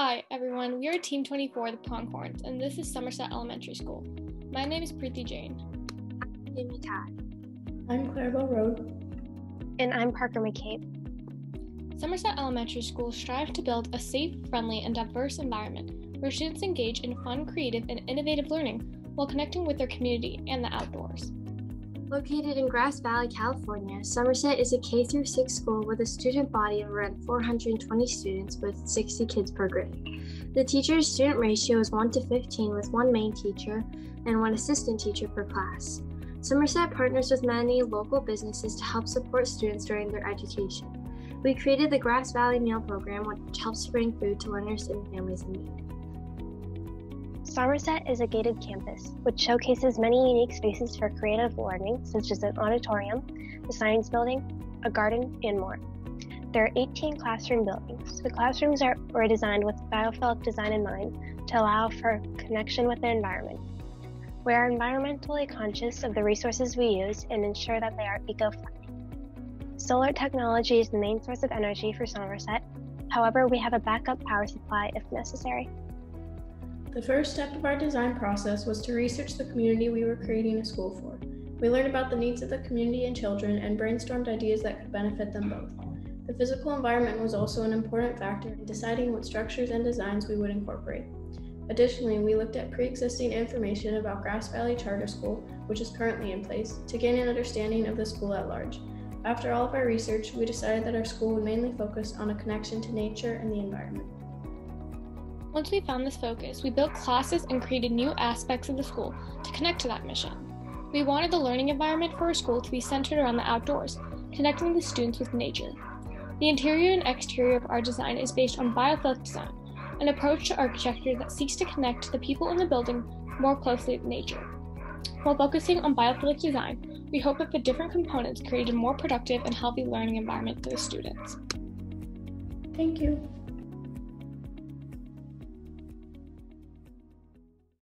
Hi, everyone. We are Team 24, the Pronghorns, and this is Somerset Elementary School. My name is Preeti Jain. I'm Jamie Todd. I'm Clarabelle Road. And I'm Parker McCabe. Somerset Elementary School strives to build a safe, friendly, and diverse environment where students engage in fun, creative, and innovative learning while connecting with their community and the outdoors. Located in Grass Valley, California, Somerset is a K 6 school with a student body of around 420 students with 60 kids per grade. The teacher student ratio is 1 to 15 with one main teacher and one assistant teacher per class. Somerset partners with many local businesses to help support students during their education. We created the Grass Valley Meal Program, which helps bring food to learners and families in need. Somerset is a gated campus, which showcases many unique spaces for creative learning, such as an auditorium, the science building, a garden, and more. There are 18 classroom buildings. The classrooms are, were designed with biophilic design in mind to allow for connection with the environment. We are environmentally conscious of the resources we use and ensure that they are eco-friendly. Solar technology is the main source of energy for Somerset. However, we have a backup power supply if necessary. The first step of our design process was to research the community we were creating a school for. We learned about the needs of the community and children and brainstormed ideas that could benefit them both. The physical environment was also an important factor in deciding what structures and designs we would incorporate. Additionally, we looked at pre existing information about Grass Valley Charter School, which is currently in place, to gain an understanding of the school at large. After all of our research, we decided that our school would mainly focus on a connection to nature and the environment. Once we found this focus, we built classes and created new aspects of the school to connect to that mission. We wanted the learning environment for our school to be centered around the outdoors, connecting the students with nature. The interior and exterior of our design is based on biophilic design, an approach to architecture that seeks to connect the people in the building more closely with nature. While focusing on biophilic design, we hope that the different components create a more productive and healthy learning environment for the students. Thank you.